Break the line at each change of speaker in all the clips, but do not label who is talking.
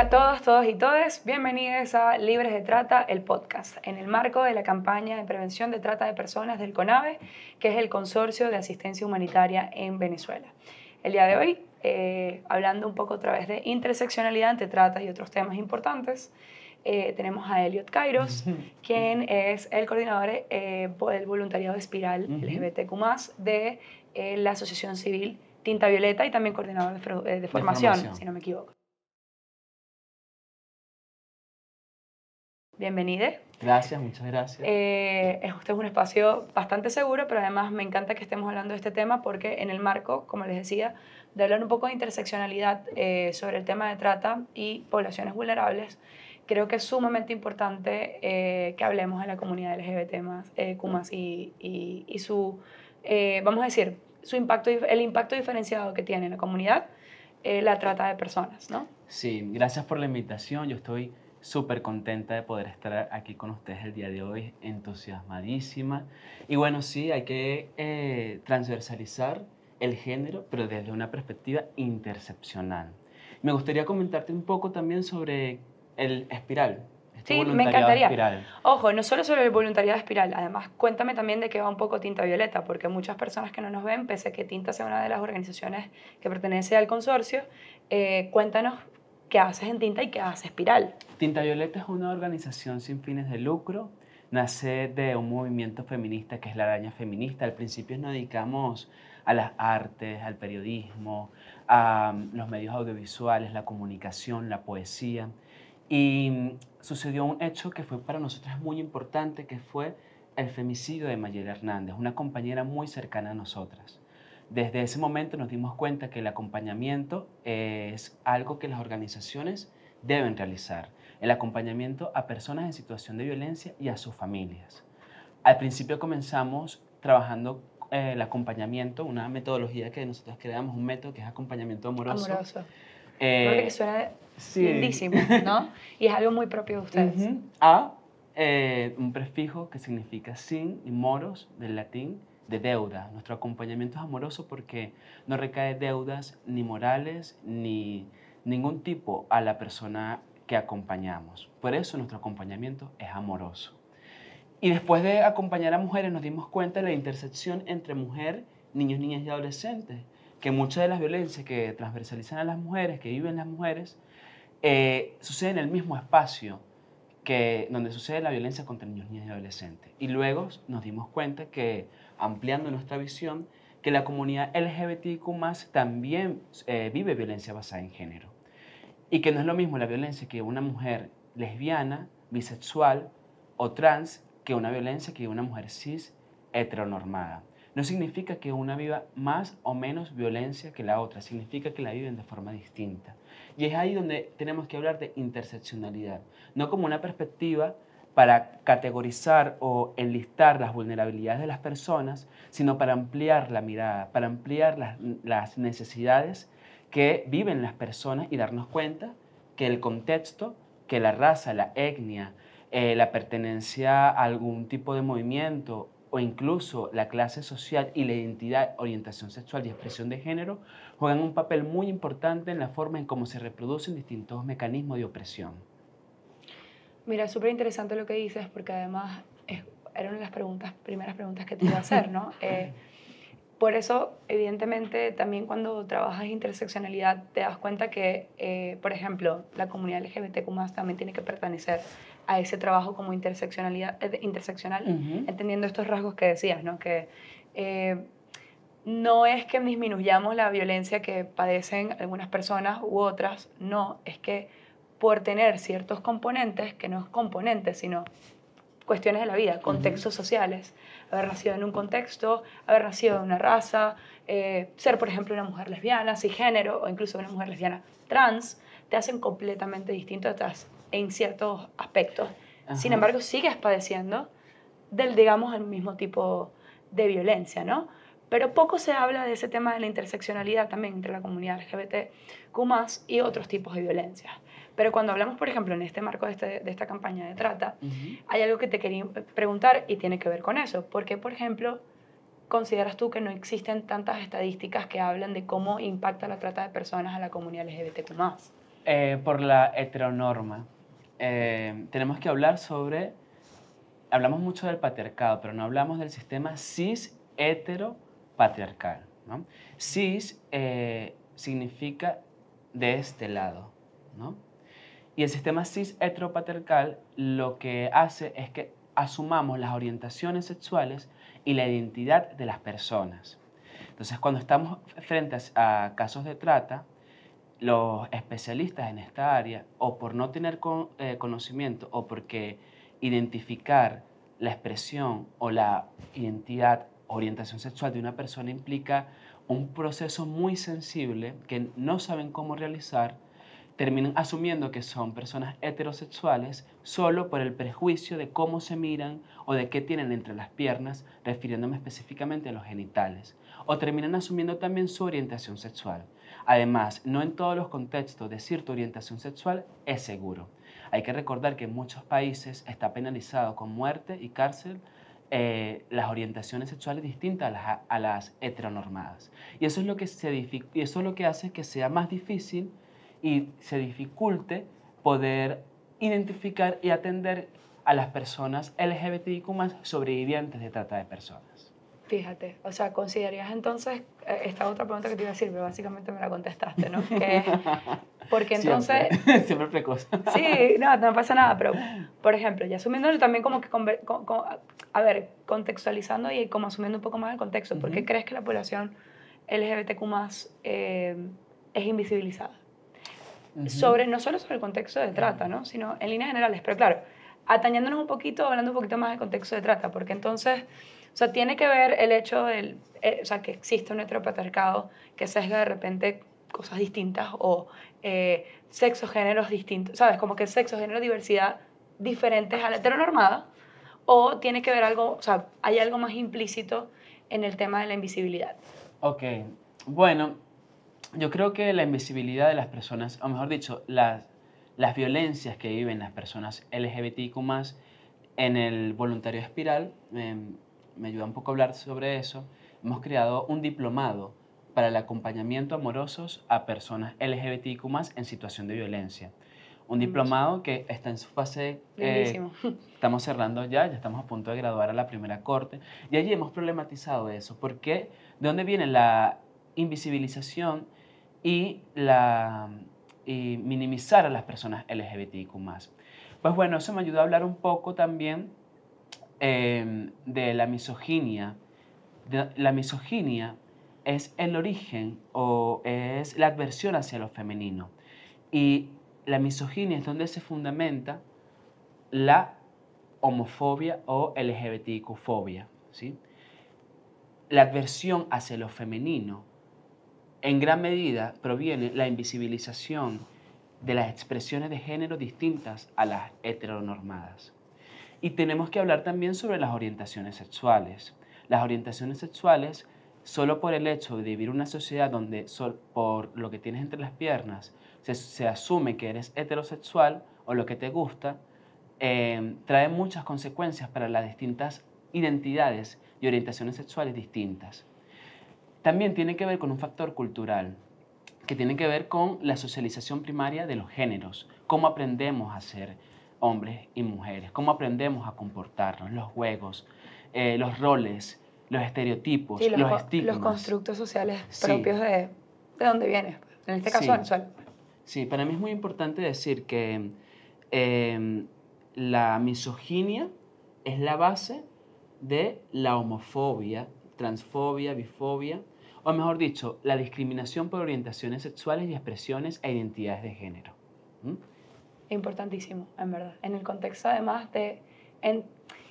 Hola a todos, todos y todas. Bienvenidos a Libres de Trata, el podcast, en el marco de la campaña de prevención de trata de personas del CONAVE, que es el Consorcio de Asistencia Humanitaria en Venezuela. El día de hoy, eh, hablando un poco a través de interseccionalidad ante trata y otros temas importantes, eh, tenemos a Elliot Kairos, quien es el coordinador eh, del voluntariado Espiral LGBTQ+, de la Asociación Civil Tinta Violeta y también coordinador de, formación, si no me equivoco. Bienvenido.
Gracias, muchas gracias.
Eh, este es un espacio bastante seguro, pero además me encanta que estemos hablando de este tema porque en el marco, como les decía, de hablar un poco de interseccionalidad eh, sobre el tema de trata y poblaciones vulnerables, creo que es sumamente importante eh, que hablemos de la comunidad LGBT más, eh, y, y, y, su, vamos a decir, su impacto, el impacto diferenciado que tiene en la comunidad la trata de personas, ¿no?
Sí, gracias por la invitación. Yo estoy súper contenta de poder estar aquí con ustedes el día de hoy, entusiasmadísima. Y bueno, sí, hay que eh, transversalizar el género, pero desde una perspectiva intercepcional. Me gustaría comentarte un poco también sobre el espiral.
Este sí, me encantaría. Espiral. Ojo, no solo sobre el voluntariado espiral, además cuéntame también de qué va un poco Tinta Violeta, porque muchas personas que no nos ven, pese a que Tinta sea una de las organizaciones que pertenece al consorcio, eh, cuéntanos qué haces en Tinta y qué hace Espiral.
Tinta Violeta es una organización sin fines de lucro. Nace de un movimiento feminista que es la araña feminista. Al principio nos dedicamos a las artes, al periodismo, a mm, los medios audiovisuales, la comunicación, la poesía. Y mm, sucedió un hecho que fue para nosotras muy importante, que fue el femicidio de Mayela Hernández, una compañera muy cercana a nosotras. Desde ese momento nos dimos cuenta que el acompañamiento es algo que las organizaciones deben realizar, el acompañamiento a personas en situación de violencia y a sus familias. Al principio comenzamos trabajando eh, el acompañamiento, una metodología que nosotros creamos, un método que es acompañamiento amoroso.
Amoroso. Eh, que suena lindísimo, ¿no? Y es algo muy propio de ustedes.
A, eh, un prefijo que significa sin y moros del latín, de deuda. Nuestro acompañamiento es amoroso porque no recae deudas ni morales ni ningún tipo a la persona que acompañamos. Por eso nuestro acompañamiento es amoroso. Y después de acompañar a mujeres nos dimos cuenta de la intersección entre mujer, niños, niñas y adolescentes, que muchas de las violencias que transversalizan a las mujeres, que viven las mujeres, eh, suceden en el mismo espacio que donde sucede la violencia contra niños, niñas y adolescentes. Y luego nos dimos cuenta que ampliando nuestra visión, que la comunidad LGBTIQ también eh, vive violencia basada en género. Y que no es lo mismo la violencia que una mujer lesbiana, bisexual o trans que una violencia que una mujer cis heteronormada. No significa que una viva más o menos violencia que la otra, significa que la viven de forma distinta. Y es ahí donde tenemos que hablar de interseccionalidad, no como una perspectiva para categorizar o enlistar las vulnerabilidades de las personas, sino para ampliar la mirada, para ampliar las, necesidades que viven las personas y darnos cuenta que el contexto, que la raza, la etnia, eh, la pertenencia a algún tipo de movimiento o incluso la clase social y la identidad, orientación sexual y expresión de género juegan un papel muy importante en la forma en cómo se reproducen distintos mecanismos de opresión.
Mira, es súper interesante lo que dices porque además era una de las preguntas, primeras preguntas que te iba a hacer, ¿no? Eh, por eso, evidentemente, también cuando trabajas interseccionalidad te das cuenta que, eh, por ejemplo, la comunidad LGBTQ también tiene que pertenecer a ese trabajo como interseccionalidad, eh, interseccional, entendiendo estos rasgos que decías, ¿no? Que no es que disminuyamos la violencia que padecen algunas personas u otras, no, es que por tener ciertos componentes, que no es componentes, sino cuestiones de la vida, contextos sociales, haber nacido en un contexto, haber nacido en una raza, eh, ser, por ejemplo, una mujer lesbiana, cisgénero o incluso una mujer lesbiana trans, te hacen completamente distintos en ciertos aspectos. Sin embargo, sigues padeciendo del, digamos, el mismo tipo de violencia, ¿no? Pero poco se habla de ese tema de la interseccionalidad también entre la comunidad LGBTQ y otros tipos de violencia. Pero cuando hablamos, por ejemplo, en este marco de, este, de esta campaña de trata, hay algo que te quería preguntar y tiene que ver con eso. ¿Por qué, por ejemplo, consideras tú que no existen tantas estadísticas que hablan de cómo impacta la trata de personas a la comunidad LGBTQ+.
Eh, por la heteronorma. Eh, tenemos que hablar sobre, hablamos mucho del patriarcado, pero no hablamos del sistema cis heteropatriarcal. ¿no? Cis eh, significa de este lado. ¿no? Y el sistema cis heteropatriarcal lo que hace es que asumamos las orientaciones sexuales y la identidad de las personas. Entonces, cuando estamos frente a casos de trata, los especialistas en esta área, o por no tener eh, conocimiento, o porque identificar la expresión o la identidad, orientación sexual de una persona implica un proceso muy sensible que no saben cómo realizar, terminan asumiendo que son personas heterosexuales solo por el prejuicio de cómo se miran o de qué tienen entre las piernas, refiriéndome específicamente a los genitales, o terminan asumiendo también su orientación sexual. Además, no en todos los contextos decir tu orientación sexual es seguro. Hay que recordar que en muchos países está penalizado con muerte y cárcel eh, las orientaciones sexuales distintas a las, heteronormadas. Y eso, es lo que se y eso es lo que hace que sea más difícil y se dificulte poder identificar y atender a las personas LGBTIQ sobrevivientes de trata de personas.
Fíjate, o sea, ¿considerarías entonces, eh, esta otra pregunta que te iba a decir, pero básicamente me la contestaste, ¿no? porque entonces...
Siempre, siempre precoz.
Sí, no, no pasa nada, pero, por ejemplo, ya asumiéndolo también como que, a ver, contextualizando y como asumiendo un poco más el contexto, ¿por qué crees que la población LGBTQ eh, es invisibilizada? Sobre, no solo sobre el contexto de trata, ¿no? Sino en líneas generales, pero claro, atañándonos un poquito, hablando un poquito más del contexto de trata, porque entonces o sea, tiene que ver el hecho del, eh, o sea, que existe un heteropatriarcado que sesga de repente cosas distintas o eh, sexos, géneros distintos, ¿sabes? Como que sexo, género, diversidad diferentes a la heteronormada o tiene que ver algo, o sea, hay algo más implícito en el tema de la invisibilidad.
Ok, bueno, yo creo que la invisibilidad de las personas, o mejor dicho, las, las violencias que viven las personas LGBTIQ+, en el voluntario espiral, em, me ayuda un poco a hablar sobre eso, hemos creado un diplomado para el acompañamiento amorosos a personas LGBTIQ en situación de violencia. Un diplomado que está en su fase...
Eh,
estamos cerrando ya, ya estamos a punto de graduar a la primera corte. Y allí hemos problematizado eso. ¿Por qué? ¿De dónde viene la invisibilización y, minimizar a las personas LGBTIQ Pues bueno, eso me ayudó a hablar un poco también Em, de la misoginia. la misoginia es el origen o es la adversión hacia lo femenino. Y la misoginia es donde se fundamenta la homofobia o LGBTQ-fobia. ¿sí? La adversión hacia lo femenino en gran medida proviene la invisibilización de las expresiones de género distintas a las heteronormadas. Y tenemos que hablar también sobre las orientaciones sexuales. Las orientaciones sexuales, solo por el hecho de vivir una sociedad donde por lo que tienes entre las piernas se, asume que eres heterosexual o lo que te gusta, eh, trae muchas consecuencias para las distintas identidades y orientaciones sexuales distintas. También tiene que ver con un factor cultural, que tiene que ver con la socialización primaria de los géneros, cómo aprendemos a ser hombres y mujeres, cómo aprendemos a comportarnos, los juegos, eh, los roles, los estereotipos, los, estigmas.
Los constructos sociales propios de, de donde vienes, en este caso sí.
Sí, para mí es muy importante decir que em, la misoginia es la base de la homofobia, transfobia, bifobia, o mejor dicho, la discriminación por orientaciones sexuales y expresiones e identidades de género
importantísimo, en verdad. En el contexto, además de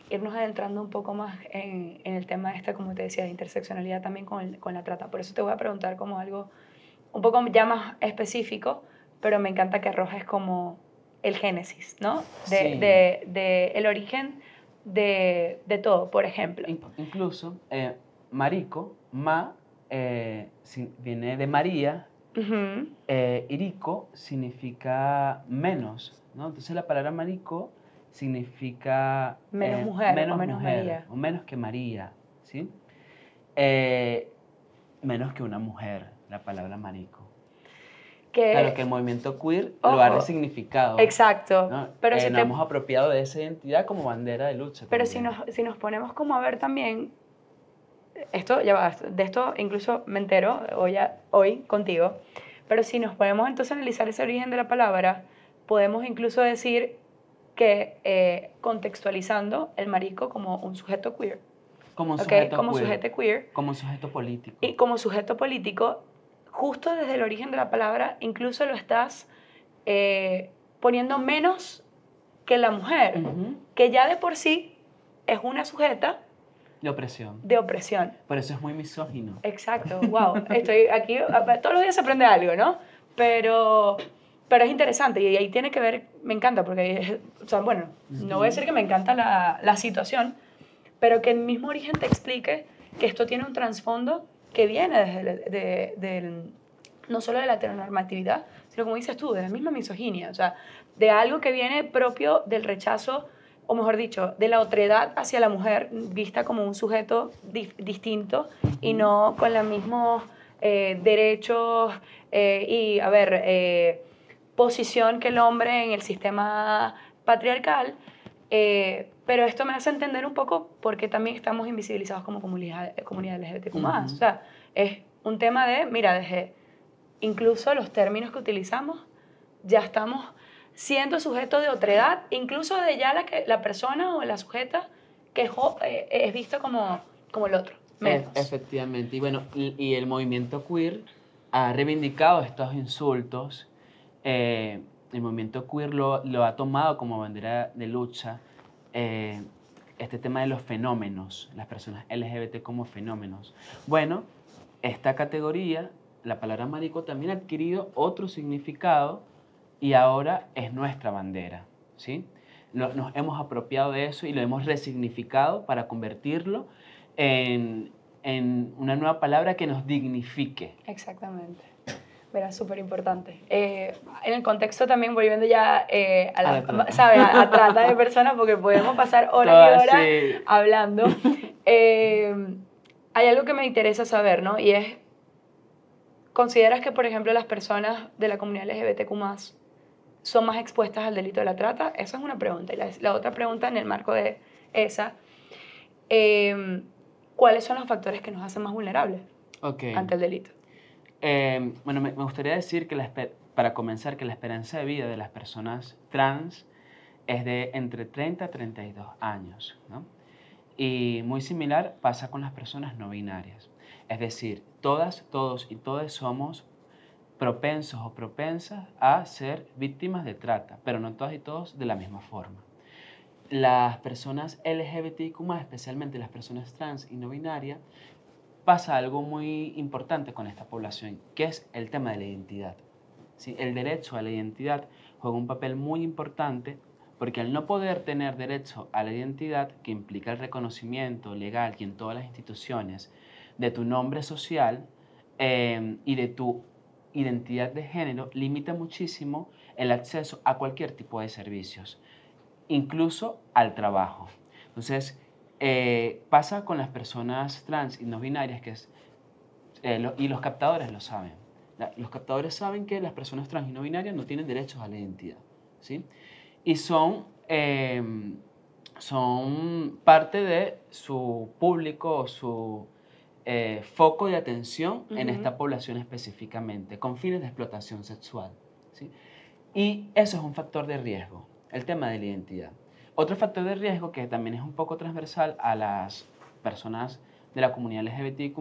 irnos adentrando un poco más en, el tema este, como te decía, de interseccionalidad también con, con, la trata. Por eso te voy a preguntar como algo un poco ya más específico, pero me encanta que arrojes como el génesis, ¿no? De, de, de el origen de, de, todo, por ejemplo.
Incluso, eh, marico, ma, eh, viene de María, eh, irico significa menos, ¿no? Entonces la palabra marico significa...
Menos eh, mujer, menos, o menos María.
O menos que María, ¿sí? Eh, menos que una mujer, la palabra marico.
que...
Claro, que el movimiento queer lo ha resignificado.
Exacto.
¿no?
Pero,
Eh,
si
nos
te-
hemos apropiado de esa identidad como bandera de lucha.
pero si nos, si nos ponemos como a ver también, esto ya va, de esto incluso me entero hoy, a- hoy contigo, pero si nos ponemos entonces analizar ese origen de la palabra, podemos incluso decir que eh, contextualizando el marico como un sujeto queer,
Como sujeto
como
queer,
sujeto queer,
Como sujeto político.
y como sujeto político, justo desde el origen de la palabra, incluso lo estás eh, poniendo menos que la mujer, que ya de por sí es una sujeta
De opresión.
de opresión.
Por eso es muy misógino.
Exacto, wow. Estoy aquí, todos los días se aprende algo, ¿no? Pero, pero es interesante y ahí tiene que ver, me encanta, porque, o sea, bueno, no voy a decir que me encanta la, la situación, pero que el mismo origen te explique que esto tiene un trasfondo que viene desde de- del, no solo de la heteronormatividad, sino como dices tú, de la misma misoginia, o sea, de algo que viene propio del rechazo, o mejor dicho, de la otredad hacia la mujer vista como un sujeto di- distinto y no con los mismos eh, derechos eh, y, a ver, eh, posición que el hombre en el sistema patriarcal. eh, pero esto me hace entender un poco por qué también estamos invisibilizados como comunidad, comunidad LGBTQ+.
Ujú.
O sea, es un tema de, mira, desde incluso los términos que utilizamos, ya estamos siendo sujetos de otredad, incluso de ya la, que, la persona o la sujeta que es, eh, es visto como, como el otro. Menos.
E- efectivamente. Y bueno, y, y el movimiento queer ha reivindicado estos insultos. eh, el movimiento queer lo, lo ha tomado como bandera de lucha. eh, este tema de los fenómenos, las personas LGBT como fenómenos. Bueno, esta categoría, la palabra marico, también ha adquirido otro significado y ahora es nuestra bandera. ¿sí? Nos hemos apropiado de eso y lo hemos resignificado para convertirlo en, en una nueva palabra que nos dignifique.
Exactamente. Verá, súper importante. Eh, en el contexto también, volviendo ya eh, a, la,
A la trata.
¿sabes? A, a trata de personas, porque podemos pasar horas y horas
sí.
hablando. Eh, hay algo que me interesa saber, ¿no? Y es, ¿consideras que, por ejemplo, las personas de la comunidad LGBTQ+, son más expuestas al delito de la trata? Esa es una pregunta. Y la, la otra pregunta en el marco de esa, eh, ¿cuáles son los factores que nos hacen más vulnerables
Ok.
ante el delito?
Eh, bueno, me, me gustaría decir que, la para comenzar, que la esperanza de vida de las personas trans es de entre 30 a 32 años, ¿no? Y muy similar pasa con las personas no binarias. Es decir, todas, todos y todas somos propensos o propensas a ser víctimas de trata, pero no todas y todos de la misma forma. Las personas LGBTIQ+, especialmente las personas trans y no binarias, pasa algo muy importante con esta población, que es el tema de la identidad. ¿sí? El derecho a la identidad juega un papel muy importante porque al no poder tener derecho a la identidad, que implica el reconocimiento legal y en todas las instituciones de tu nombre social eh, y de tu identidad de género, limita muchísimo el acceso a cualquier tipo de servicios, incluso al trabajo. Entonces, eh, pasa con las personas trans y no binarias que es, eh, lo- y los captadores lo saben. La- los captadores saben que las personas trans y no binarias no tienen derechos a la identidad. ¿sí? Y son, eh, son parte de su público su eh, foco de atención en esta población específicamente, con fines de explotación sexual. ¿sí? Y eso es un factor de riesgo, el tema de la identidad. Otro factor de riesgo que también es un poco transversal a las personas de la comunidad LGBTIQ+,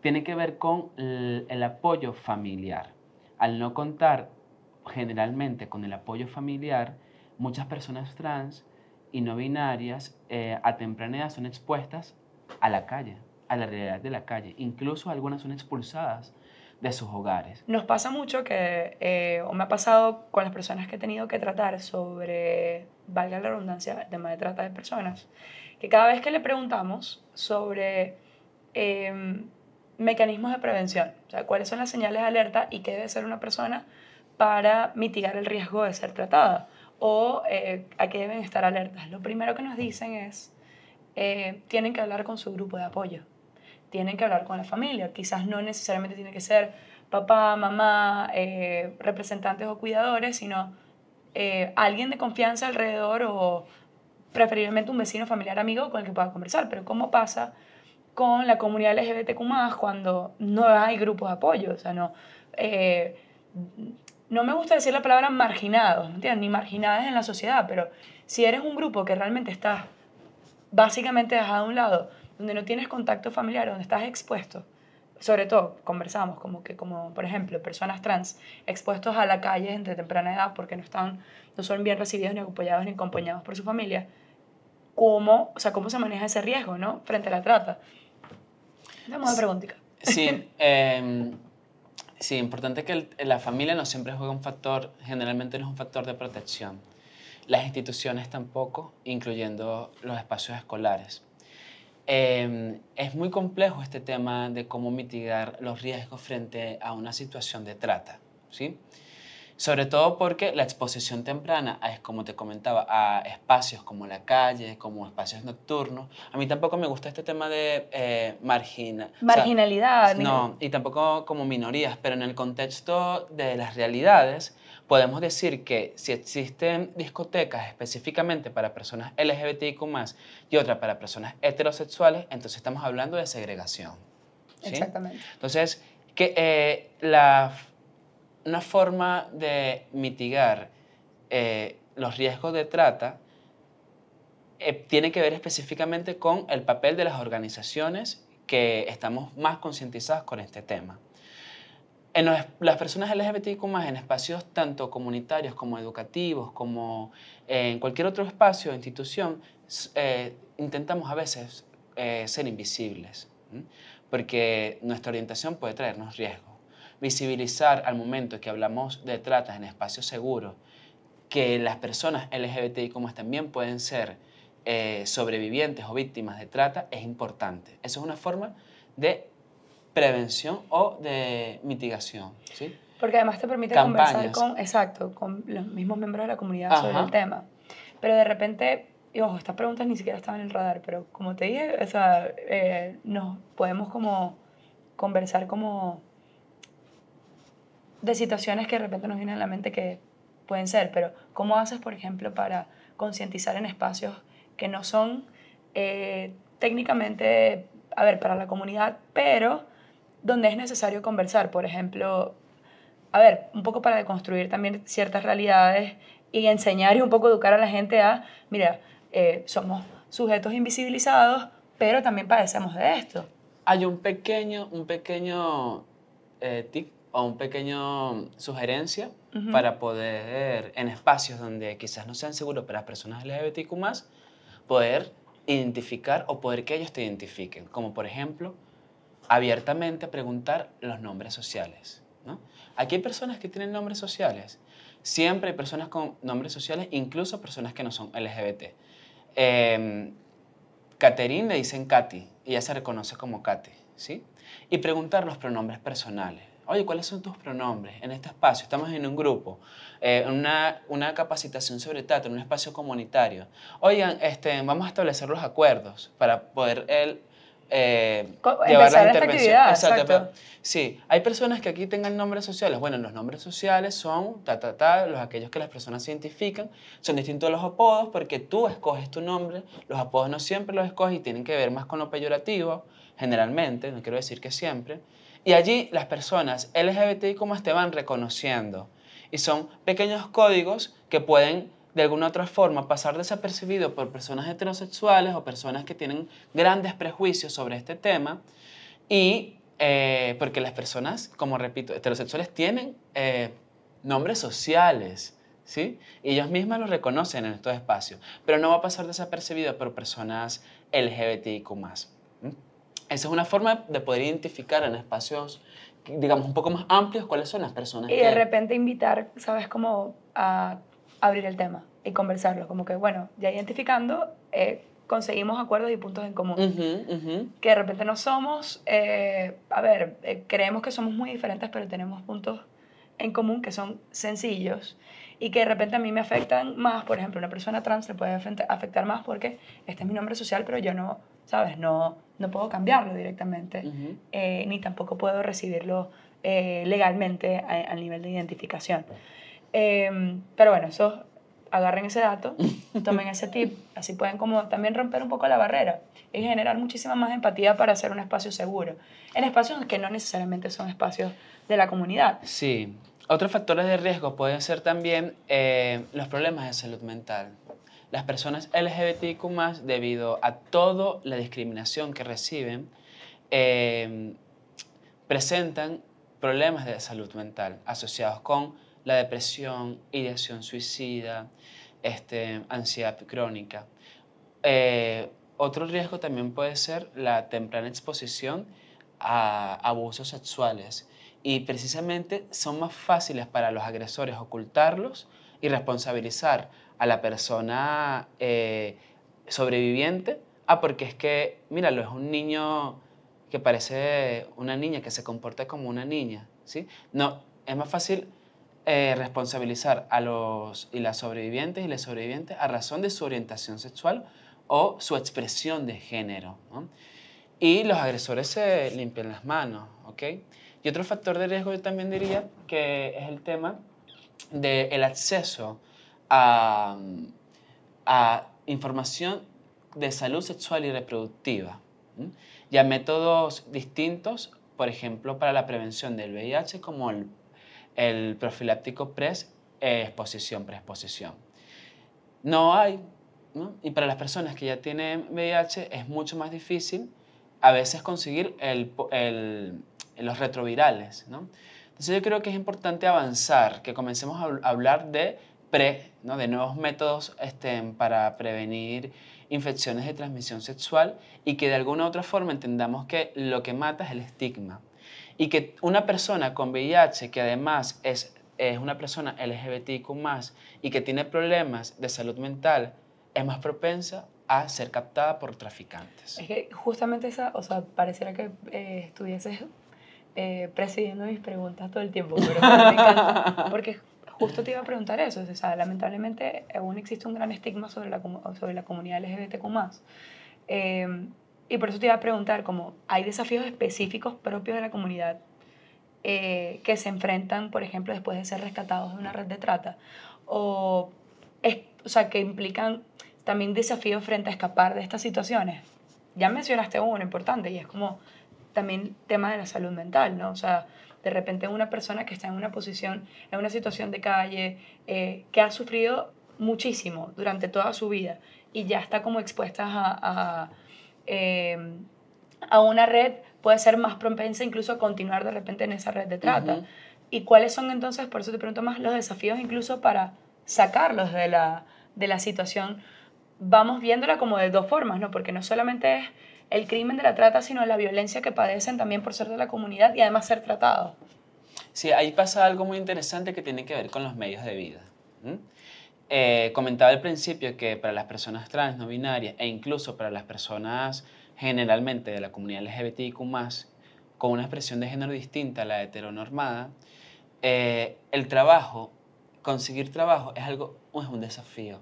tiene que ver con el, el apoyo familiar. Al no contar generalmente con el apoyo familiar, muchas personas trans y no binarias eh, a temprana edad son expuestas a la calle, a la realidad de la calle. Incluso algunas son expulsadas de sus hogares.
Nos pasa mucho que, eh, o me ha pasado con las personas que he tenido que tratar sobre, valga la redundancia, el tema de trata de personas, que cada vez que le preguntamos sobre eh, mecanismos de prevención, o sea, cuáles son las señales de alerta y qué debe ser una persona para mitigar el riesgo de ser tratada o eh, a qué deben estar alertas. Lo primero que nos dicen es, eh, tienen que hablar con su grupo de apoyo tienen que hablar con la familia. Quizás no necesariamente tiene que ser papá, mamá, eh, representantes o cuidadores, sino eh, alguien de confianza alrededor o preferiblemente un vecino, familiar, amigo con el que pueda conversar. Pero ¿cómo pasa con la comunidad LGBTQ cuando no hay grupos de apoyo? O sea, no... Eh, no me gusta decir la palabra marginados, Ni marginadas en la sociedad, pero si eres un grupo que realmente estás básicamente dejado a un lado, donde no tienes contacto familiar, donde estás expuesto, sobre todo conversamos como que como por ejemplo personas trans expuestos a la calle entre temprana edad porque no están no son bien recibidos ni apoyados ni acompañados por su familia cómo o sea cómo se maneja ese riesgo no frente a la trata. Damos una preguntita.
sí eh, sí importante que la familia no siempre juega un factor generalmente no es un factor de protección. Las instituciones tampoco incluyendo los espacios escolares Em, es muy complejo este tema de cómo mitigar los riesgos frente a una situación de trata, ¿sí? Sobre todo porque la exposición temprana, es como te comentaba, a espacios como la calle, como espacios nocturnos. A mí tampoco me gusta este tema de eh, margina,
marginalidad.
no, y tampoco como minorías, pero en el contexto de las realidades, podemos decir que si existen discotecas específicamente para personas LGBTIQ y otras para personas heterosexuales, entonces estamos hablando de segregación.
Exactamente.
Entonces, que, eh, la, una forma de mitigar eh, los riesgos de trata eh, tiene que ver específicamente con el papel de las organizaciones que estamos más concientizadas con este tema. En las personas LGBTIQ en espacios tanto comunitarios como educativos, como en cualquier otro espacio o institución, eh, intentamos a veces eh, ser invisibles, porque nuestra orientación puede traernos riesgo. Visibilizar al momento que hablamos de tratas en espacios seguros, que las personas LGBTIQ también pueden ser eh, sobrevivientes o víctimas de trata, es importante. Eso es una forma de prevención o de mitigación. ¿sí?
Porque además te permite conversar con, exacto, con los mismos miembros de la comunidad sobre el tema. Pero de repente, y ojo, estas preguntas ni siquiera estaban en el radar, pero como te dije, o sea, eh, nos podemos como conversar como de situaciones que de repente nos vienen a la mente que pueden ser, pero ¿cómo haces, por ejemplo, para concientizar en espacios que no son eh, técnicamente, a ver, para la comunidad, pero donde es necesario conversar. Por ejemplo, a ver, un poco para deconstruir también ciertas realidades y enseñar y un poco educar a la gente a, mira, eh, somos sujetos invisibilizados, pero también padecemos de esto.
Hay un pequeño, un pequeño eh, tic o un pequeño sugerencia para poder, en espacios donde quizás no sean seguros para las personas LGBTQ+, poder identificar o poder que ellos te identifiquen, como por ejemplo abiertamente preguntar los nombres sociales. ¿no? Aquí hay personas que tienen nombres sociales. Siempre hay personas con nombres sociales, incluso personas que no son LGBT. Eh, Catherine le dicen Katy, ella se reconoce como Katy, ¿sí? Y preguntar los pronombres personales. Oye, ¿cuáles son tus pronombres en este espacio? Estamos en un grupo, eh, una, una, capacitación sobre trato, en un espacio comunitario. Oigan, este, vamos a establecer los acuerdos para poder el,
eh, llevar la intervención. Exacto.
Sí, hay personas que aquí tengan nombres sociales. Bueno, los nombres sociales son ta, ta, ta, los aquellos que las personas se identifican. Son distintos a los apodos porque tú escoges tu nombre. Los apodos no siempre los escoges y tienen que ver más con lo peyorativo, generalmente, no quiero decir que siempre. Y allí las personas LGBTI como te van reconociendo. Y son pequeños códigos que pueden de alguna otra forma pasar desapercibido por personas heterosexuales o personas que tienen grandes prejuicios sobre este tema y eh, porque las personas, como repito, heterosexuales tienen eh, nombres sociales, ¿sí? Y ellos mismas los reconocen en estos espacios, pero no va a pasar desapercibido por personas LGBTIQ+. Esa es una forma de poder identificar en espacios, digamos, un poco más amplios cuáles son las personas.
Y de repente invitar, ¿sabes? Como a abrir el tema y conversarlo. Como que, bueno, ya identificando, eh, conseguimos acuerdos y puntos en común. Que de repente no somos, eh, a ver, eh, creemos que somos muy diferentes, pero tenemos puntos en común que son sencillos y que de repente a mí me afectan más. Por ejemplo, una persona trans le puede afectar más porque este es mi nombre social, pero yo no, ¿sabes? No, no puedo cambiarlo directamente, ni tampoco puedo recibirlo eh, legalmente al nivel de identificación. Em, pero bueno, eso, agarren ese dato, tomen ese tip, así pueden como también romper un poco la barrera y generar muchísima más empatía para hacer un espacio seguro, en espacios que no necesariamente son espacios de la comunidad.
Sí, otros factores de riesgo pueden ser también eh, los problemas de salud mental. Las personas LGBTQ debido a toda la discriminación que reciben, eh, presentan problemas de salud mental asociados con la depresión, ideación suicida, este, ansiedad crónica. Eh, otro riesgo también puede ser la temprana exposición a abusos sexuales y precisamente son más fáciles para los agresores ocultarlos y responsabilizar a la persona eh, sobreviviente. Ah, porque es que, míralo, es un niño que parece una niña, que se comporta como una niña. ¿sí? No, es más fácil eh, responsabilizar a los y las sobrevivientes y las sobrevivientes a razón de su orientación sexual o su expresión de género. Y los agresores se limpian las manos. ¿ok? Y otro factor de riesgo yo también diría que es el tema del acceso a, información de salud sexual y reproductiva y a métodos distintos, por ejemplo, para la prevención del VIH como el, el profiláctico pre-exposición, preexposición. No hay, y para las personas que ya tienen VIH es mucho más difícil a veces conseguir el, el los retrovirales. ¿no? Entonces yo creo que es importante avanzar, que comencemos a hablar de pre, ¿no? de nuevos métodos este, para prevenir infecciones de transmisión sexual y que de alguna u otra forma entendamos que lo que mata es el estigma. Y que una persona con VIH, que además es, es una persona LGBTIQ y que tiene problemas de salud mental, es más propensa a ser captada por traficantes.
Es que justamente esa, o sea, pareciera que eh, estuvieses eh, presidiendo mis preguntas todo el tiempo, pero me encanta, porque justo te iba a preguntar eso, o sea, lamentablemente aún existe un gran estigma sobre la, sobre la comunidad LGBTQ+. Eh, y por eso te iba a preguntar, como, ¿hay desafíos específicos propios de la comunidad eh, que se enfrentan, por ejemplo, después de ser rescatados de una red de trata? O, es, o sea, que implican también desafíos frente a escapar de estas situaciones. Ya mencionaste uno importante y es como también tema de la salud mental, ¿no? O sea, de repente una persona que está en una posición, en una situación de calle, eh, que ha sufrido muchísimo durante toda su vida y ya está como expuesta a, a, em, a una red, puede ser más propensa incluso a continuar de repente en esa red de trata. ¿Y cuáles son entonces, por eso te pregunto más, los desafíos incluso para sacarlos de la, de la situación? Vamos viéndola como de dos formas, ¿no? Porque no solamente es el crimen de la trata, sino la violencia que padecen también por ser de la comunidad y además ser tratados.
Sí, ahí pasa algo muy interesante que tiene que ver con los medios de vida. Eh, comentaba al principio que para las personas trans, no binarias e incluso para las personas generalmente de la comunidad LGBTIQ, con una expresión de género distinta a la heteronormada, eh, el trabajo, conseguir trabajo es algo, es un desafío.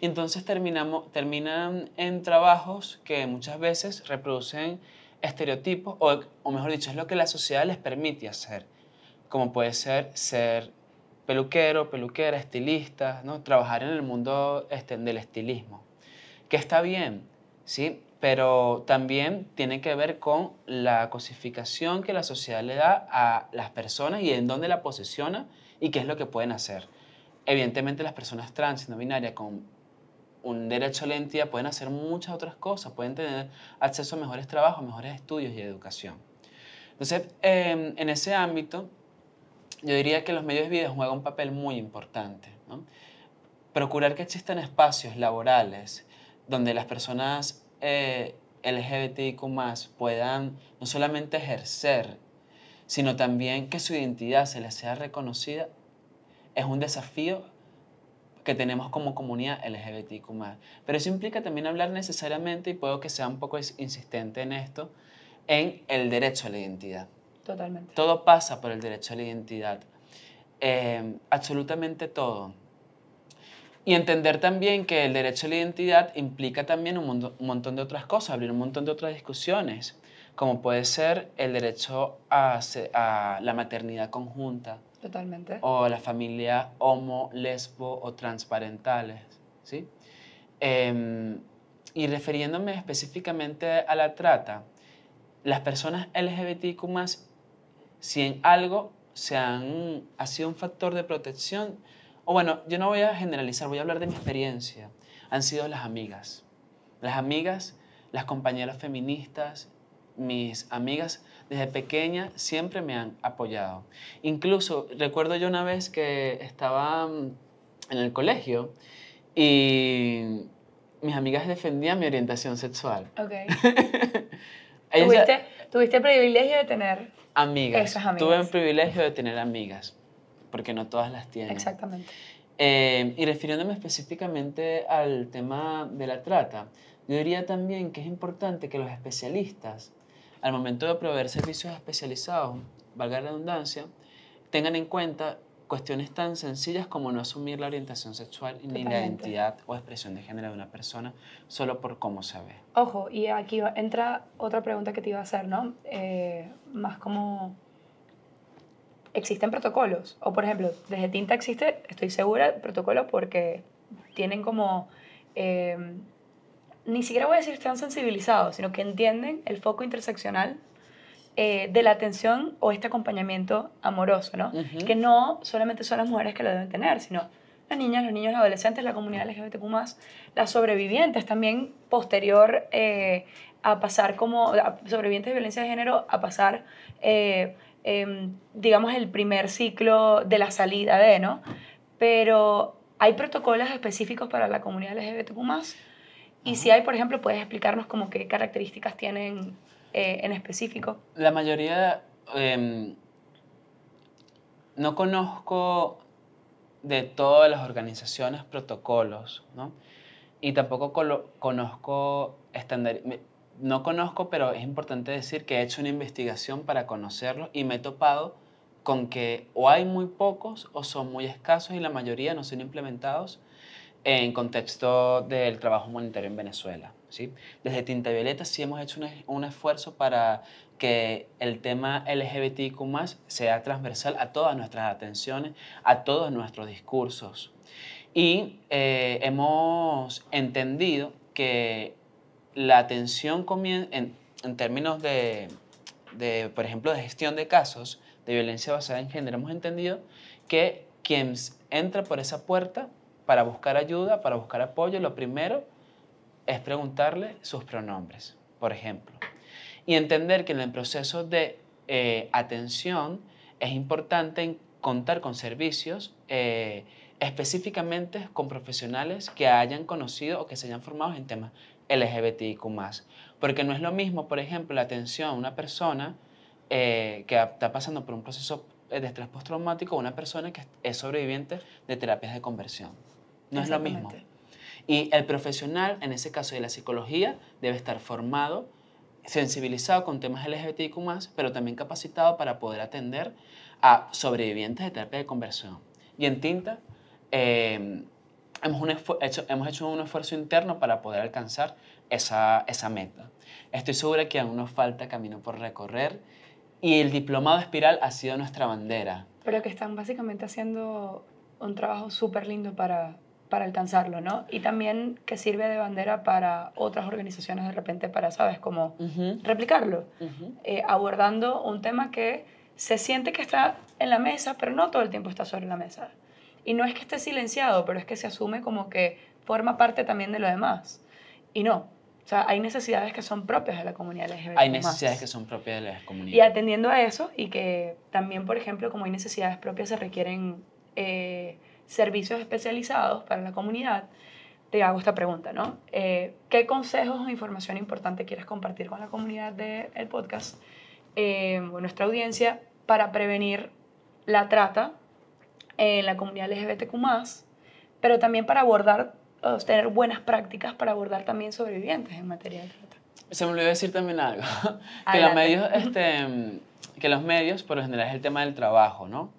Y entonces terminamos, terminan en trabajos que muchas veces reproducen estereotipos, o, o mejor dicho, es lo que la sociedad les permite hacer, como puede ser ser peluquero, peluquera, estilista, ¿no? trabajar en el mundo este, del estilismo, que está bien, ¿sí? pero también tiene que ver con la cosificación que la sociedad le da a las personas y en dónde la posiciona y qué es lo que pueden hacer. Evidentemente las personas trans y no binarias con un derecho a la identidad pueden hacer muchas otras cosas, pueden tener acceso a mejores trabajos, mejores estudios y educación. Entonces, em, en ese ámbito, yo diría que los medios de vida juegan un papel muy importante. Procurar que existan espacios laborales donde las personas eh, LGBTIQ puedan no solamente ejercer, sino también que su identidad se les sea reconocida, es un desafío que tenemos como comunidad LGBTQ+. Pero eso implica también hablar necesariamente, y puedo que sea un poco insistente en esto, en el derecho a la identidad.
Totalmente.
Todo pasa por el derecho a la identidad. Eh, absolutamente todo. Y entender también que el derecho a la identidad implica también un, un, montón de otras cosas, abrir un montón de otras discusiones. como puede ser el derecho a, la maternidad conjunta
Totalmente.
o la familia homo, lesbo o transparentales, ¿sí? Em, y refiriéndome específicamente a la trata, las personas LGBTQ+, si en algo se han, ha sido un factor de protección, o bueno, yo no voy a generalizar, voy a hablar de mi experiencia, han sido las amigas. Las amigas, las compañeras feministas, mis amigas desde pequeña siempre me han apoyado. Incluso recuerdo yo una vez que estaba mm, en el colegio y mis amigas defendían mi orientación sexual.
Ok.
Ya-
¿Tuviste, tuviste el privilegio de tener.
Amigas.
Esas amigas.
Tuve el privilegio de tener amigas, porque no todas las tienen.
Exactamente.
Eh, y refiriéndome específicamente al tema de la trata, yo diría también que es importante que los especialistas, al momento de proveer servicios especializados, valga la redundancia, tengan en cuenta cuestiones tan sencillas como no asumir la orientación sexual ni la
Totalmente.
identidad o expresión de género de una persona solo por cómo se ve.
Ojo, y aquí entra otra pregunta que te iba a hacer, ¿no? Eh, más como, ¿existen protocolos? O por ejemplo, desde Tinta existe, estoy segura, protocolos porque tienen como, eh, ni siquiera voy a decir están sensibilizados, sino que entienden el foco interseccional eh, de la atención o este acompañamiento amoroso, ¿no? Que no solamente son las mujeres que lo deben tener, sino las niñas, los niños, los adolescentes, la comunidad LGBTQ+, las sobrevivientes también posterior eh, a pasar como, a- sobrevivientes de violencia de género, a pasar, eh, em, digamos, el primer ciclo de la salida de, ¿no? Pero hay protocolos específicos para la comunidad LGBTQ+, y si hay, por ejemplo, puedes explicarnos como qué características tienen eh, en específico.
La mayoría, em, no conozco de todas las organizaciones protocolos, ¿no? Y tampoco conozco estándar, me- no conozco, pero es importante decir que he hecho una investigación para conocerlos y me he topado con que o hay muy pocos o son muy escasos y la mayoría no son implementados en contexto del trabajo humanitario en Venezuela. ¿Sí? Desde Tinta Violeta sí hemos hecho un, un esfuerzo para que el tema LGBTQ sea transversal a todas nuestras atenciones, a todos nuestros discursos. Y eh, hemos entendido que la atención comien- en, en términos de, de, por ejemplo, de gestión de casos de violencia basada en género, hemos entendido que quien entra por esa puerta para buscar ayuda, para buscar apoyo, lo primero es preguntarle sus pronombres, por ejemplo. Y entender que en el proceso de eh, atención es importante contar con servicios eh, específicamente con profesionales que hayan conocido o que se hayan formado en temas LGBTIQ+. Porque no es lo mismo, por ejemplo, la atención a una persona eh, que está pasando por un proceso de estrés postraumático a una persona que es sobreviviente de terapias de conversión. No es lo mismo. Y el profesional, en ese caso de la psicología, debe estar formado, sensibilizado con temas LGBTIQ+, pero también capacitado para poder atender a sobrevivientes de terapia de conversión. Y en Tinta eh, hemos, hecho, hemos hecho un esfuerzo interno para poder alcanzar esa, esa meta. Estoy segura que aún nos falta camino por recorrer y el diplomado espiral ha sido nuestra bandera.
Pero que están básicamente haciendo un trabajo súper lindo para, para alcanzarlo, ¿no? Y también que sirve de bandera para otras organizaciones de repente para, ¿sabes? Como
Ujú,
replicarlo,
ujú.
eh, abordando un tema que se siente que está en la mesa, pero no todo el tiempo está sobre la mesa. Y no es que esté silenciado, pero es que se asume como que forma parte también de lo demás. Y no. O sea, hay necesidades que son propias de la comunidad LGBT.
Hay necesidades que son propias de las
Y
comunidades.
atendiendo a eso, y que también, por ejemplo, como hay necesidades propias, se requieren eh, servicios especializados para la comunidad, te hago esta pregunta, ¿no? Eh, ¿Qué consejos o información importante quieres compartir con la comunidad del podcast eh, o nuestra audiencia para prevenir la trata en la comunidad LGBTQ+, pero también para abordar, o tener buenas prácticas para abordar también sobrevivientes en materia de trata?
Se me olvidó decir también algo, que los, medios, este, que los medios, por lo general, es el tema del trabajo, ¿no?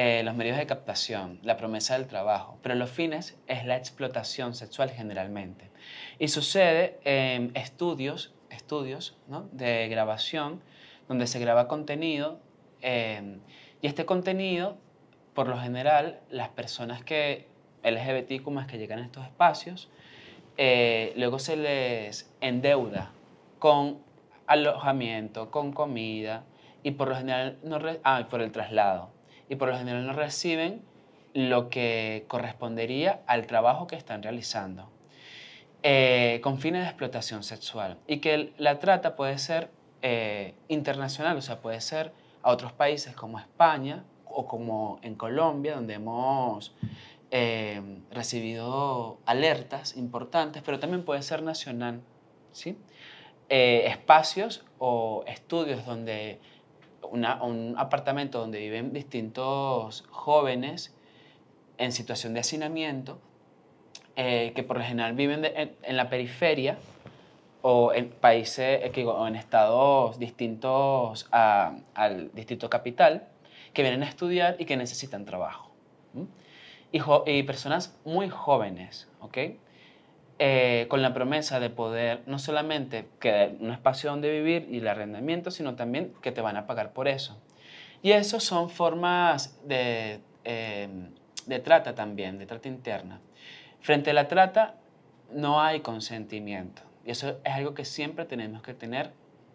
Eh, los medios de captación, la promesa del trabajo, pero los fines es la explotación sexual generalmente. Y sucede en estudios estudios de grabación donde se graba contenido eh, y este contenido, por lo general, las personas que LGBTQ más que llegan a estos espacios, eh, luego se les endeuda con alojamiento, con comida y por lo general no ah, por el traslado y por lo general no reciben lo que correspondería al trabajo que están realizando eh, con fines de explotación sexual y que la trata puede ser eh, internacional, o sea, puede ser a otros países como España o como en Colombia, donde hemos eh, recibido alertas importantes, pero también puede ser nacional, ¿sí? espacios o estudios donde un apartamento donde viven distintos jóvenes en situación de hacinamiento, eh, que por lo general viven en, la periferia o en países eh, o en estados distintos al distrito capital, que vienen a estudiar y que necesitan trabajo. Y, personas muy jóvenes, ¿ok? Eh, con la promesa de poder no solamente que un espacio donde vivir y el arrendamiento, sino también que te van a pagar por eso. Y eso son formas em, de trata también, de trata interna. Frente a la trata no hay consentimiento. Y eso es algo que siempre tenemos que tener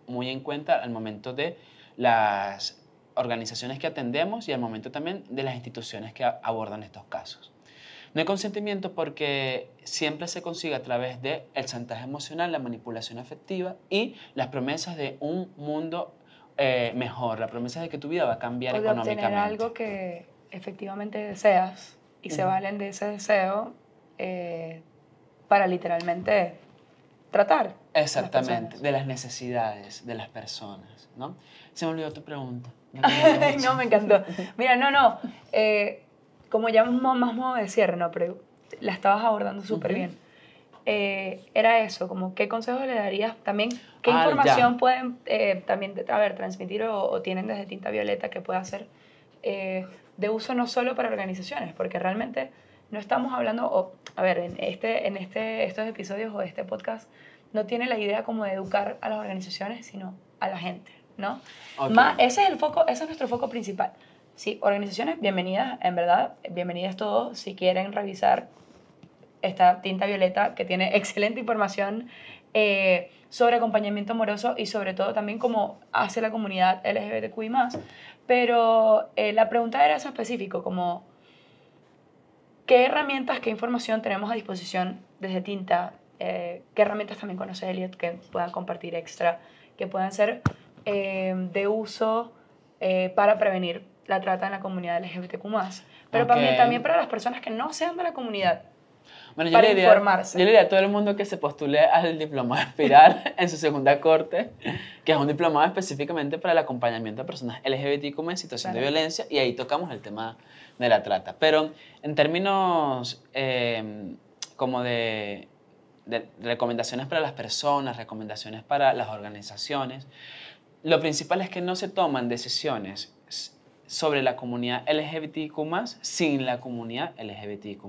muy en cuenta al momento de las organizaciones que atendemos y al momento también de las instituciones que abordan estos casos. No hay consentimiento porque siempre se consigue a través del el chantaje emocional, la manipulación afectiva y las promesas de un mundo eh, mejor, la promesa de que tu vida va a cambiar
o de
económicamente.
Obtener algo que efectivamente deseas y se valen de ese deseo eh, para literalmente tratar.
Exactamente, de las necesidades de las personas, ¿no? Se me olvidó tu pregunta.
no, me encantó. Mira, no, no. Eh, como ya más modo de cierre, ¿no? Pero la estabas abordando súper bien. Eh, era eso, como qué consejos le darías también, qué ah, información pueden eh, también, a ver, transmitir o, tienen desde Tinta Violeta que pueda ser eh, de uso no solo para organizaciones, porque realmente no estamos hablando, o, a ver, en, este, en este, estos episodios o este podcast no tiene la idea como de educar a las organizaciones, sino a la gente, ¿no? Más, ese es el foco, ese es nuestro foco principal. Sí, organizaciones, bienvenidas, en verdad, bienvenidas todos. Si quieren revisar esta tinta violeta que tiene excelente información eh, sobre acompañamiento amoroso y sobre todo también cómo hace la comunidad LGBTQI+. Pero eh, la pregunta era eso específico, como ¿qué herramientas, qué información tenemos a disposición desde Tinta? Eh, ¿Qué herramientas también conoce Elliot que puedan compartir extra, que puedan ser de uso para prevenir la trata en la comunidad LGBTQ+. Pero también, también para las personas que no sean de la comunidad.
Bueno, yo, le diría, informarse. yo le diría a todo el mundo que se postule al diplomado espiral en su segunda corte, que es un diplomado específicamente para el acompañamiento a personas LGBTQ en situación de violencia, y ahí tocamos el tema de la trata. Pero en términos em, como de, de recomendaciones para las personas, recomendaciones para las organizaciones, lo principal es que no se toman decisiones sobre la comunidad LGBTQ sin la comunidad LGBTQ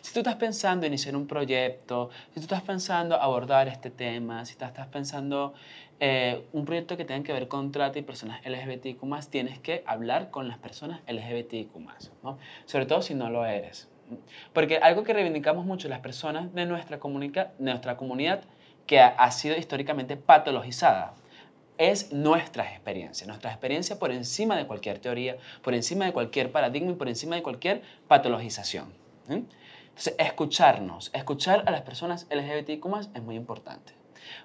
Si tú estás pensando en iniciar un proyecto, si tú estás pensando abordar este tema, si estás pensando eh, un proyecto que tenga que ver con trata y personas LGBTQ tienes que hablar con las personas LGBTQ ¿no? sobre todo si no lo eres. Porque algo que reivindicamos mucho las personas de nuestra, nuestra comunidad que ha sido históricamente patologizada es nuestra experiencia, nuestra experiencia por encima de cualquier teoría, por encima de cualquier paradigma y por encima de cualquier patologización. Entonces, escucharnos, escuchar a las personas LGBTQ es muy importante.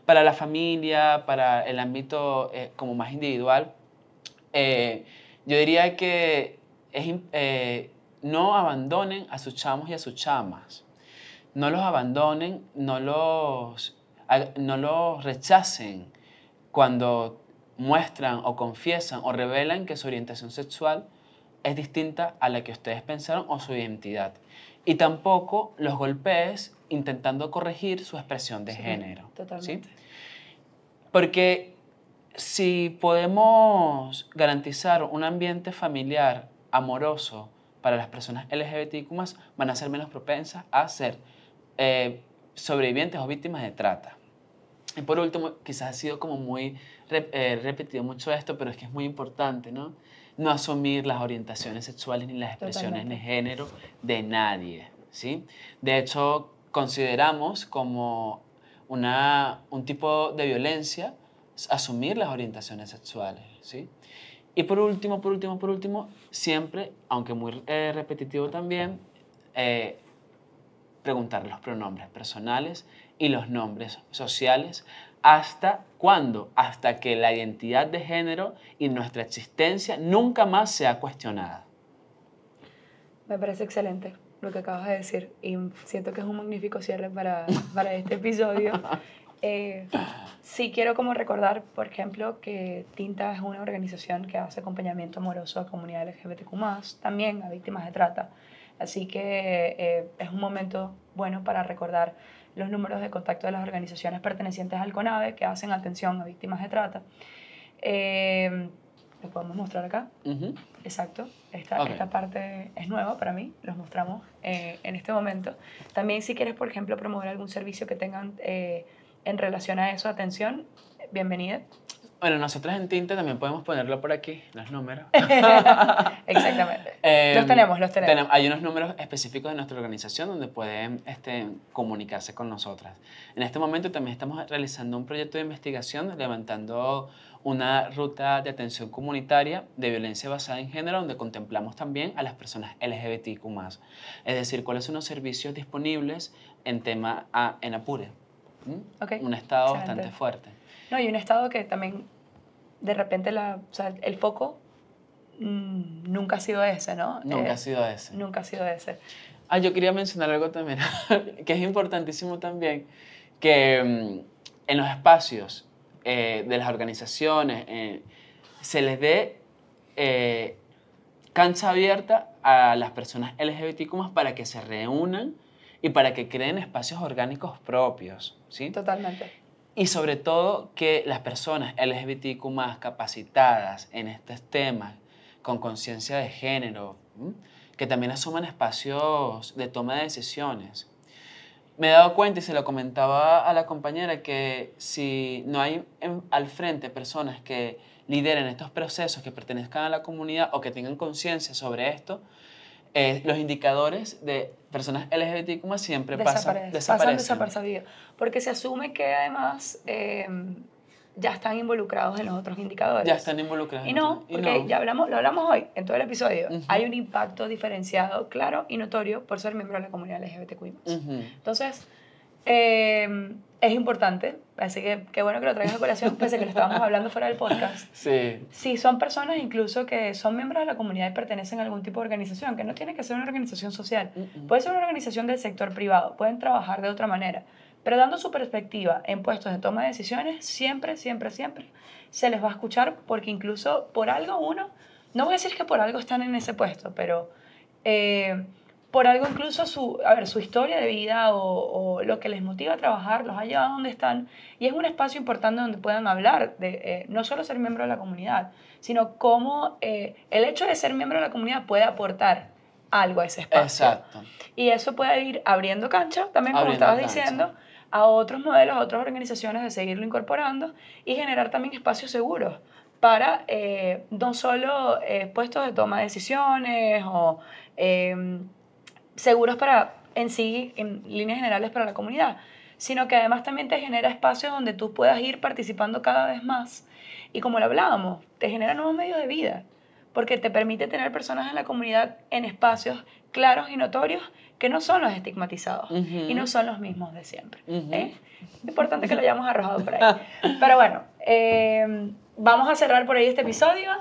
Para la familia, para el ámbito eh, como más individual, eh, yo diría que eh, no abandonen a sus chamos y a sus chamas. No los abandonen, no los, no los rechacen cuando muestran o confiesan o revelan que su orientación sexual es distinta a la que ustedes pensaron o su identidad. Y tampoco los golpees intentando corregir su expresión de género. Totalmente. Porque si podemos garantizar un ambiente familiar amoroso para las personas LGBTQ, van a ser menos propensas a ser eh, sobrevivientes o víctimas de trata. Y por último, quizás ha sido como muy eh, repetido mucho esto, pero es que es muy importante, ¿no? No asumir las orientaciones sexuales ni las expresiones de género de nadie, ¿sí? De hecho, consideramos como una, un tipo de violencia asumir las orientaciones sexuales, ¿sí? Y por último, por último, por último, siempre, aunque muy eh, repetitivo también, eh, preguntar los pronombres personales y los nombres sociales. ¿Hasta cuándo? Hasta que la identidad de género y nuestra existencia nunca más sea cuestionada.
Me parece excelente lo que acabas de decir y siento que es un magnífico cierre para, para este episodio. Eh, sí quiero como recordar, por ejemplo, que Tinta es una organización que hace acompañamiento amoroso a comunidades LGBTQ+, también a víctimas de trata. Así que eh, es un momento bueno para recordar los números de contacto de las organizaciones pertenecientes al CONAVE que hacen atención a víctimas de trata. Eh, lo podemos mostrar acá. Exacto. Esta, esta parte es nueva para mí, los mostramos eh, en este momento. También si quieres, por ejemplo, promover algún servicio que tengan eh, en relación a eso, atención, bienvenida.
Bueno, nosotros en Tinte también podemos ponerlo por aquí, los números.
Exactamente. Em, los tenemos, los tenemos.
Hay unos números específicos de nuestra organización donde pueden este, comunicarse con nosotras. En este momento también estamos realizando un proyecto de investigación levantando una ruta de atención comunitaria de violencia basada en género donde contemplamos también a las personas LGBTQ+. Es decir, cuáles son los servicios disponibles en tema a, en Apure. Un estado bastante fuerte.
No, y un estado que también de repente la, o sea, el foco mm, nunca ha sido ese, ¿no?
Nunca ha eh, sido ese.
Nunca ha sido ese.
Ah, yo quería mencionar algo también, que es importantísimo también, que mm, en los espacios eh, de las organizaciones eh, se les dé cancha abierta a las personas LGBTQ para que se reúnan y para que creen espacios orgánicos propios, ¿sí?
Totalmente.
Y sobre todo que las personas LGBTQ más capacitadas en estos temas, con conciencia de género, que también asuman espacios de toma de decisiones. Me he dado cuenta y se lo comentaba a la compañera que si no hay al frente personas que lideren estos procesos, que pertenezcan a la comunidad o que tengan conciencia sobre esto, eh, los indicadores de personas LGBTQ siempre pasan,
desaparecen. porque se asume que además em, ya están involucrados en los otros indicadores.
Ya están involucrados.
Y no, porque ya hablamos, lo hablamos hoy en todo el episodio. Hay un impacto diferenciado, claro y notorio por ser miembro de la comunidad LGBTQ. Entonces, eh, es importante, así que qué bueno que lo traigas a colación, pese a que lo estábamos hablando fuera del podcast.
Sí.
Si son personas incluso que son miembros de la comunidad y pertenecen a algún tipo de organización, que no tiene que ser una organización social, puede ser una organización del sector privado, pueden trabajar de otra manera, pero dando su perspectiva en puestos de toma de decisiones, siempre, siempre, siempre se les va a escuchar porque incluso por algo uno, no voy a decir que por algo están en ese puesto, pero... Eh, por algo incluso su, a ver, su historia de vida o, lo que les motiva a trabajar los ha llevado a donde están y es un espacio importante donde puedan hablar de eh, no solo ser miembro de la comunidad, sino cómo eh, el hecho de ser miembro de la comunidad puede aportar algo a ese espacio.
Exacto.
Y eso puede ir abriendo cancha, también como estabas diciendo, a otros modelos, a otras organizaciones de seguirlo incorporando y generar también espacios seguros para eh, no solo puestos de toma de decisiones o seguros para en sí, en líneas generales para la comunidad, sino que además también te genera espacios donde tú puedas ir participando cada vez más. Y como lo hablábamos, te genera nuevos medios de vida, porque te permite tener personas en la comunidad en espacios claros y notorios que no son los estigmatizados y no son los mismos de siempre. ¿eh? Importante que lo hayamos arrojado por ahí. Pero bueno, eh, vamos a cerrar por ahí este episodio.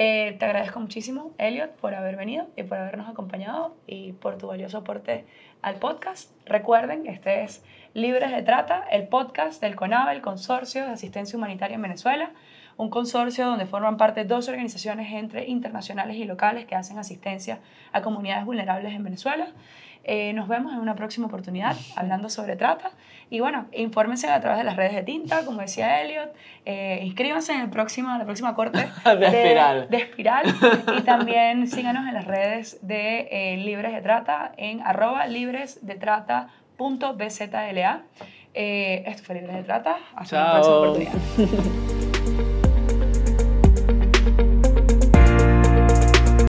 Eh, te agradezco muchísimo, Elliot, por haber venido y por habernos acompañado y por tu valioso aporte al podcast. Recuerden, este es Libres de Trata, el podcast del CONAVE, el Consorcio de Asistencia Humanitaria en Venezuela, un consorcio donde forman parte dos organizaciones entre internacionales y locales que hacen asistencia a comunidades vulnerables en Venezuela. Eh, nos vemos en una próxima oportunidad hablando sobre trata. Y bueno, infórmense a través de las redes de Tinta, como decía Elliot. Eh, inscríbanse en el próximo, la próxima corte
de, Espiral.
De Espiral. y también síganos en las redes de eh, Libres de Trata en arroba libresdetrata.bzla. Eh, esto fue Libre de Trata. Hasta la próxima
Chao.
oportunidad.